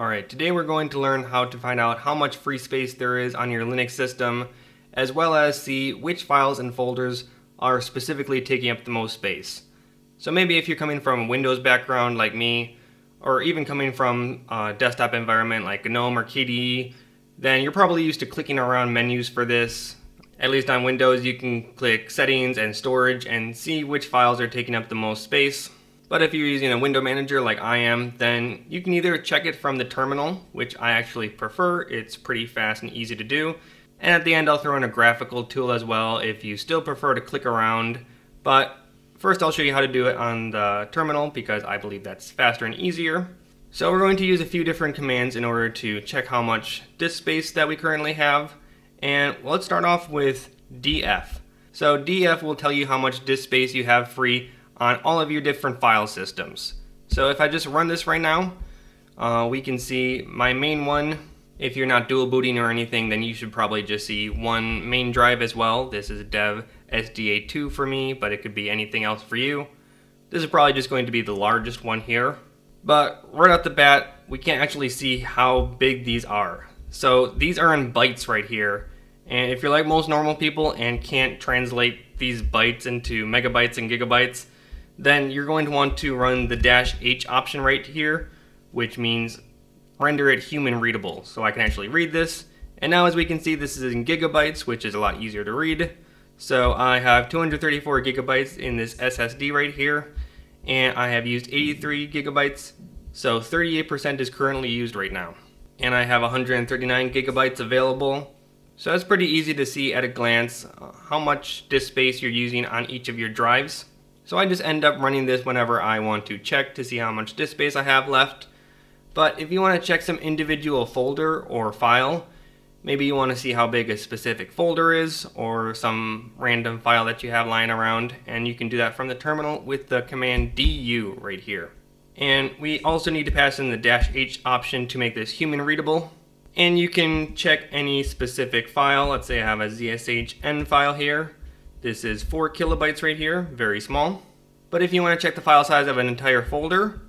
Alright, today we're going to learn how to find out how much free space there is on your Linux system, as well as see which files and folders are specifically taking up the most space. So maybe if you're coming from a Windows background like me, or even coming from a desktop environment like GNOME or KDE, then you're probably used to clicking around menus for this. At least on Windows you can click settings and storage and see which files are taking up the most space. But if you're using a window manager like I am, then you can either check it from the terminal, which I actually prefer, it's pretty fast and easy to do. And at the end I'll throw in a graphical tool as well if you still prefer to click around. But first I'll show you how to do it on the terminal because I believe that's faster and easier. So we're going to use a few different commands in order to check how much disk space that we currently have. And let's start off with df. So df will tell you how much disk space you have free on all of your different file systems. So if I just run this right now, uh, we can see my main one. If you're not dual booting or anything, then you should probably just see one main drive as well. This is dev SDA2 for me, but it could be anything else for you. This is probably just going to be the largest one here. But right off the bat, we can't actually see how big these are. So these are in bytes right here. And if you're like most normal people and can't translate these bytes into megabytes and gigabytes, then you're going to want to run the dash H option right here, which means render it human readable. So I can actually read this. And now as we can see, this is in gigabytes, which is a lot easier to read. So I have 234 gigabytes in this SSD right here, and I have used 83 gigabytes, so 38% is currently used right now. And I have 139 gigabytes available. So that's pretty easy to see at a glance uh, how much disk space you're using on each of your drives. So I just end up running this whenever I want to check to see how much disk space I have left. But if you want to check some individual folder or file, maybe you want to see how big a specific folder is or some random file that you have lying around and you can do that from the terminal with the command du right here. And we also need to pass in the dash h option to make this human readable. And you can check any specific file. Let's say I have a zshn file here. This is 4 kilobytes right here, very small. But if you want to check the file size of an entire folder,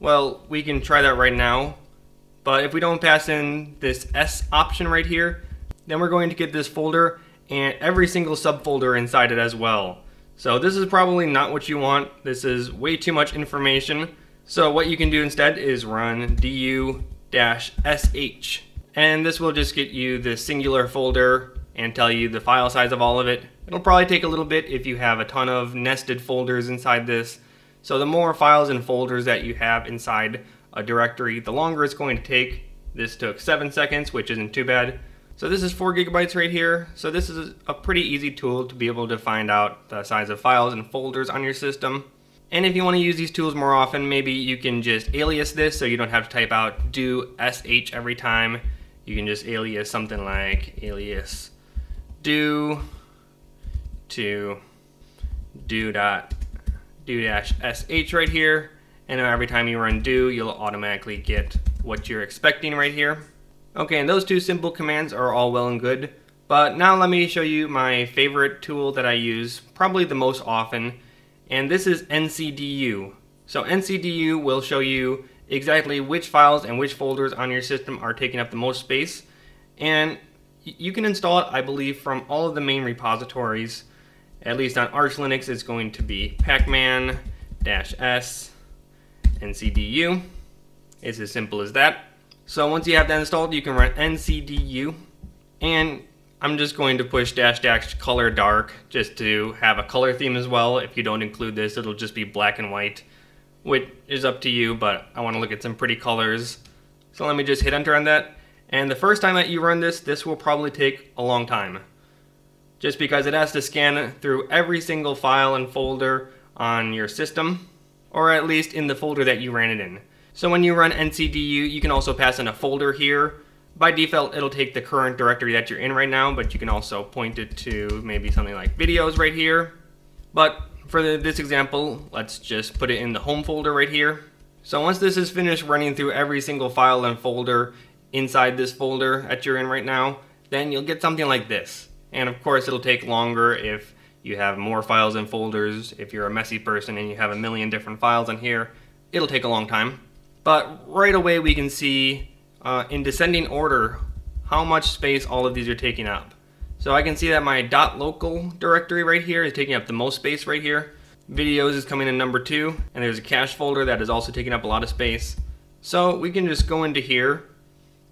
well, we can try that right now. But if we don't pass in this S option right here, then we're going to get this folder and every single subfolder inside it as well. So this is probably not what you want. This is way too much information. So what you can do instead is run du-sh. And this will just get you the singular folder and tell you the file size of all of it. It'll probably take a little bit if you have a ton of nested folders inside this. So the more files and folders that you have inside a directory, the longer it's going to take. This took 7 seconds, which isn't too bad. So this is 4 gigabytes right here. So this is a pretty easy tool to be able to find out the size of files and folders on your system. And if you want to use these tools more often, maybe you can just alias this so you don't have to type out du sh every time. You can just alias something like alias du to du dot du dash sh right here. And every time you run du you'll automatically get what you're expecting right here. Okay and those two simple commands are all well and good. But now let me show you my favorite tool that I use probably the most often and this is ncdu so ncdu will show you exactly which files and which folders on your system are taking up the most space. And you can install it, I believe, from all of the main repositories. At least on Arch Linux, it's going to be pacman-s ncdu. It's as simple as that. So once you have that installed, you can run ncdu. And I'm just going to push dash dash color dark just to have a color theme as well. If you don't include this, it'll just be black and white, which is up to you, but I want to look at some pretty colors. So let me just hit enter on that. And the first time that you run this, this will probably take a long time. Just because it has to scan through every single file and folder on your system, or at least in the folder that you ran it in. So when you run ncdu, you can also pass in a folder here. By default, it'll take the current directory that you're in right now, but you can also point it to maybe something like videos right here. But for this example, let's just put it in the home folder right here. So once this is finished running through every single file and folder, inside this folder that you're in right now, then you'll get something like this. And of course it'll take longer if you have more files and folders. If you're a messy person and you have a million different files in here, it'll take a long time. But right away we can see uh, in descending order how much space all of these are taking up. So I can see that my dot .local directory right here is taking up the most space right here. Videos is coming in number two, and there's a cache folder that is also taking up a lot of space. So we can just go into here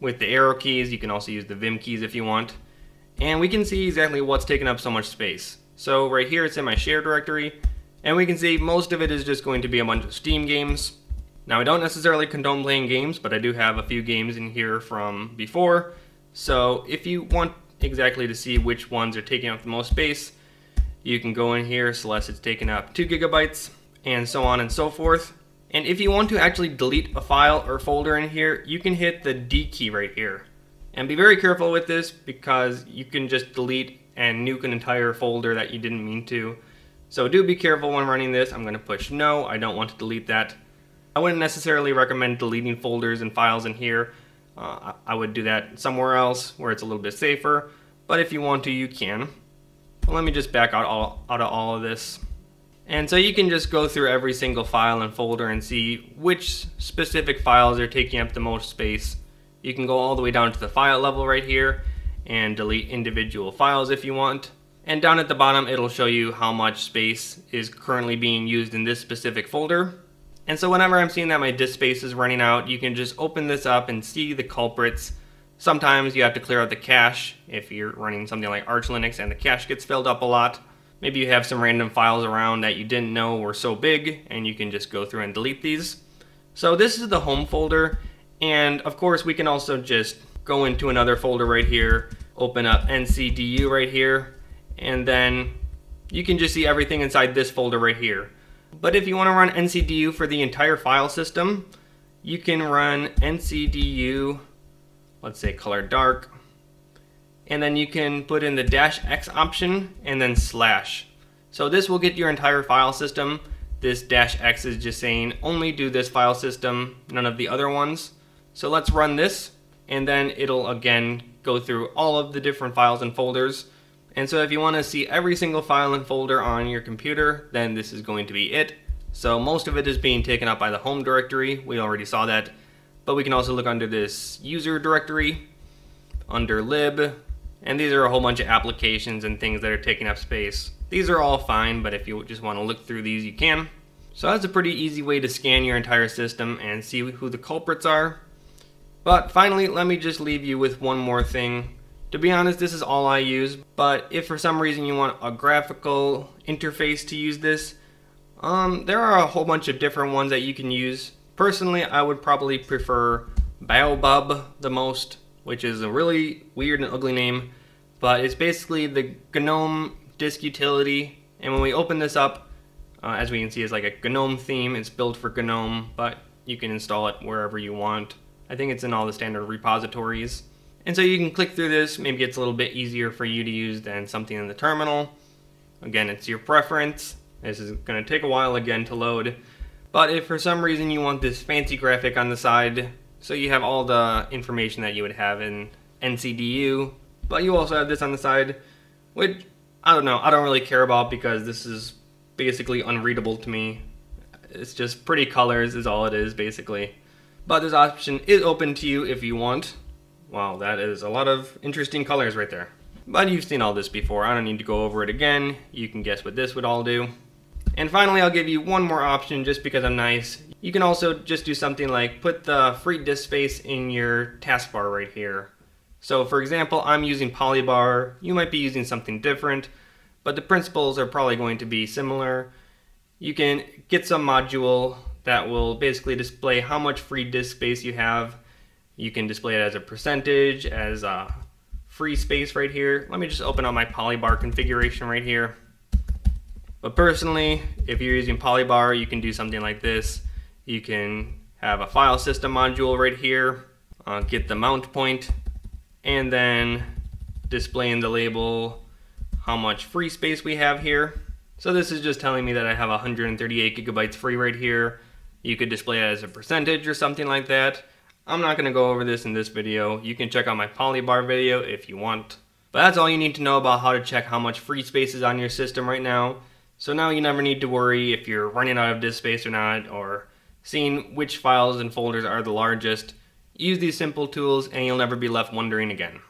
with the arrow keys. You can also use the Vim keys if you want. And we can see exactly what's taking up so much space. So right here it's in my share directory, and we can see most of it is just going to be a bunch of Steam games. Now I don't necessarily condone playing games, but I do have a few games in here from before. So if you want exactly to see which ones are taking up the most space. You can go in here, Celeste it's taking up 2 gigabytes, and so on and so forth. And if you want to actually delete a file or folder in here, you can hit the D key right here. And be very careful with this because you can just delete and nuke an entire folder that you didn't mean to. So do be careful when running this. I'm going to push no, I don't want to delete that. I wouldn't necessarily recommend deleting folders and files in here uh, I would do that somewhere else where it's a little bit safer, but if you want to, you can. But let me just back out, all, out of all of this. And so you can just go through every single file and folder and see which specific files are taking up the most space. You can go all the way down to the file level right here and delete individual files if you want. And down at the bottom, it'll show you how much space is currently being used in this specific folder. And so whenever I'm seeing that my disk space is running out, you can just open this up and see the culprits. Sometimes you have to clear out the cache if you're running something like Arch Linux and the cache gets filled up a lot. Maybe you have some random files around that you didn't know were so big and you can just go through and delete these. So this is the home folder and of course we can also just go into another folder right here, open up NCDU right here, and then you can just see everything inside this folder right here. But if you want to run NCDU for the entire file system, you can run NCDU, let's say color dark, and then you can put in the dash X option and then slash. So this will get your entire file system. This dash X is just saying only do this file system, none of the other ones. So let's run this and then it'll again go through all of the different files and folders and so if you want to see every single file and folder on your computer, then this is going to be it. So most of it is being taken up by the home directory. We already saw that. But we can also look under this user directory, under lib, and these are a whole bunch of applications and things that are taking up space. These are all fine, but if you just want to look through these, you can. So that's a pretty easy way to scan your entire system and see who the culprits are. But finally, let me just leave you with one more thing to be honest, this is all I use, but if for some reason you want a graphical interface to use this, um, there are a whole bunch of different ones that you can use. Personally, I would probably prefer Baobab the most, which is a really weird and ugly name, but it's basically the GNOME disk utility, and when we open this up, uh, as we can see, it's like a GNOME theme. It's built for GNOME, but you can install it wherever you want. I think it's in all the standard repositories. And so you can click through this, maybe it's a little bit easier for you to use than something in the terminal. Again, it's your preference. This is going to take a while again to load. But if for some reason you want this fancy graphic on the side, so you have all the information that you would have in NCDU, but you also have this on the side, which I don't know, I don't really care about because this is basically unreadable to me. It's just pretty colors is all it is basically. But this option is open to you if you want. Wow, that is a lot of interesting colors right there. But you've seen all this before, I don't need to go over it again. You can guess what this would all do. And finally, I'll give you one more option just because I'm nice. You can also just do something like put the free disk space in your taskbar right here. So for example, I'm using Polybar, you might be using something different, but the principles are probably going to be similar. You can get some module that will basically display how much free disk space you have you can display it as a percentage, as a free space right here. Let me just open up my Polybar configuration right here. But personally, if you're using Polybar, you can do something like this. You can have a file system module right here, uh, get the mount point, and then display in the label how much free space we have here. So this is just telling me that I have 138 gigabytes free right here. You could display it as a percentage or something like that. I'm not going to go over this in this video. You can check out my polybar video if you want. But that's all you need to know about how to check how much free space is on your system right now. So now you never need to worry if you're running out of disk space or not, or seeing which files and folders are the largest. Use these simple tools and you'll never be left wondering again.